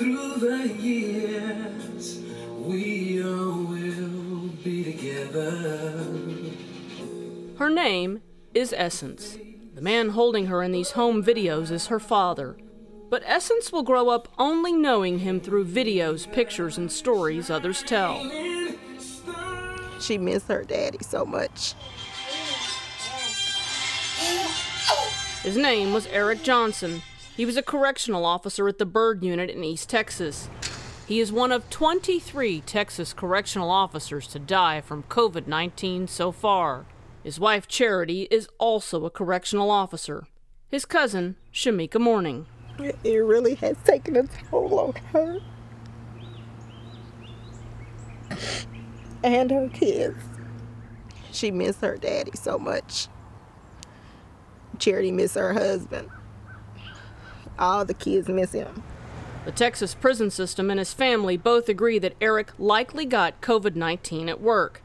through the years, we all will be together. Her name is Essence. The man holding her in these home videos is her father. But Essence will grow up only knowing him through videos, pictures, and stories others tell. She missed her daddy so much. His name was Eric Johnson. He was a correctional officer at the Byrd Unit in East Texas. He is one of 23 Texas correctional officers to die from COVID 19 so far. His wife, Charity, is also a correctional officer. His cousin, Shamika Morning. It really has taken a toll on her and her kids. She missed her daddy so much. Charity missed her husband. All the kids miss him. The Texas prison system and his family both agree that Eric likely got COVID 19 at work.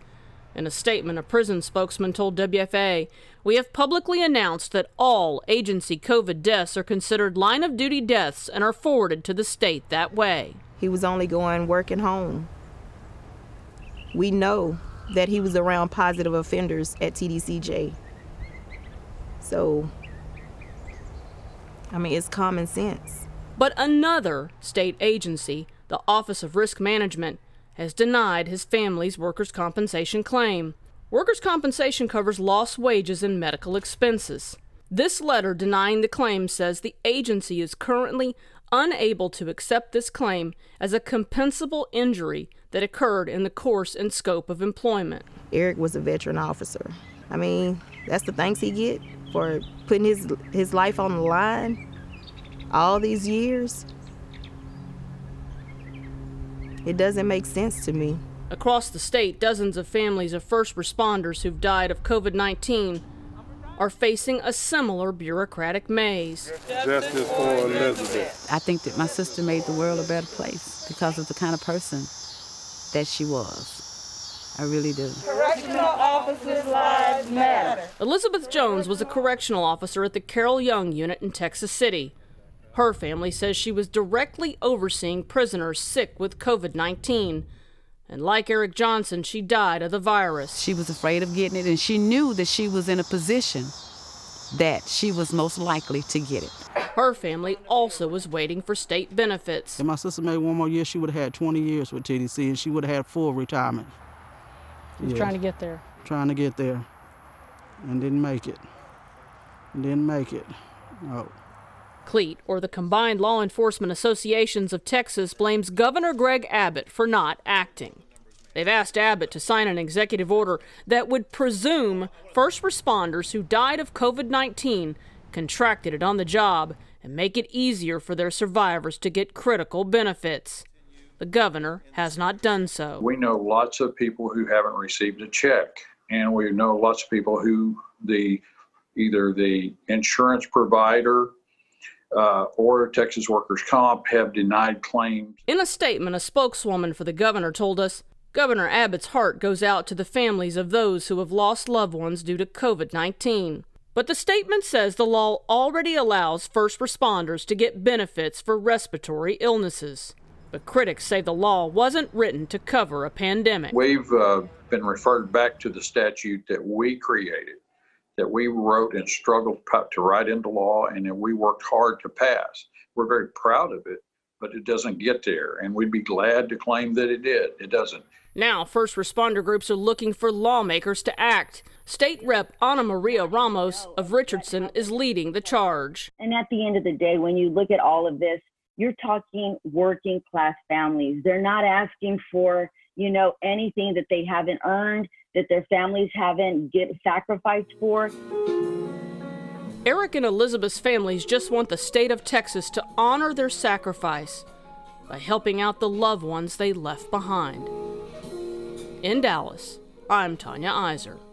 In a statement, a prison spokesman told WFAA, We have publicly announced that all agency COVID deaths are considered line of duty deaths and are forwarded to the state that way. He was only going working home. We know that he was around positive offenders at TDCJ. So, I mean, it's common sense. But another state agency, the Office of Risk Management, has denied his family's workers' compensation claim. Workers' compensation covers lost wages and medical expenses. This letter denying the claim says the agency is currently unable to accept this claim as a compensable injury that occurred in the course and scope of employment. Eric was a veteran officer. I mean, that's the thanks he get for putting his his life on the line all these years. It doesn't make sense to me. Across the state, dozens of families of first responders who've died of COVID 19 are facing a similar bureaucratic maze. Justice for Elizabeth. I think that my sister made the world a better place because of the kind of person that she was. I really do. Correctional officers' lives matter. Elizabeth Jones was a correctional officer at the Carole Young unit in Texas City. Her family says she was directly overseeing prisoners sick with COVID 19. And like Eric Johnson, she died of the virus. She was afraid of getting it, and she knew that she was in a position that she was most likely to get it. Her family also was waiting for state benefits. If my sister made one more year, she would have had 20 years with TDC, and she would have had full retirement. She was Yes. trying to get there. Trying to get there, and didn't make it. Didn't make it. Oh. CLEAT, or the Combined Law Enforcement Associations of Texas, blames Governor Greg Abbott for not acting. They've asked Abbott to sign an executive order that would presume first responders who died of COVID 19 contracted it on the job and make it easier for their survivors to get critical benefits. The governor has not done so. We know lots of people who haven't received a check, and we know lots of people who the either the insurance provider uh, or Texas Workers Comp have denied claims. In a statement, a spokeswoman for the governor told us Governor Abbott's heart goes out to the families of those who have lost loved ones due to COVID 19. But the statement says the law already allows first responders to get benefits for respiratory illnesses. But critics say the law wasn't written to cover a pandemic. We've uh, been referred back to the statute that we created, that we wrote and struggled to write into law, and that we worked hard to pass. We're very proud of it, but it doesn't get there, and we'd be glad to claim that it did. It doesn't. Now, first responder groups are looking for lawmakers to act. State Rep Ana Maria Ramos of Richardson is leading the charge. And at the end of the day, when you look at all of this, you're talking working class families. They're not asking for, you know, anything that they haven't earned, that their families haven't get sacrificed for. Eric and Elizabeth's families just want the state of Texas to honor their sacrifice by helping out the loved ones they left behind. In Dallas, I'm Tanya Eiserer.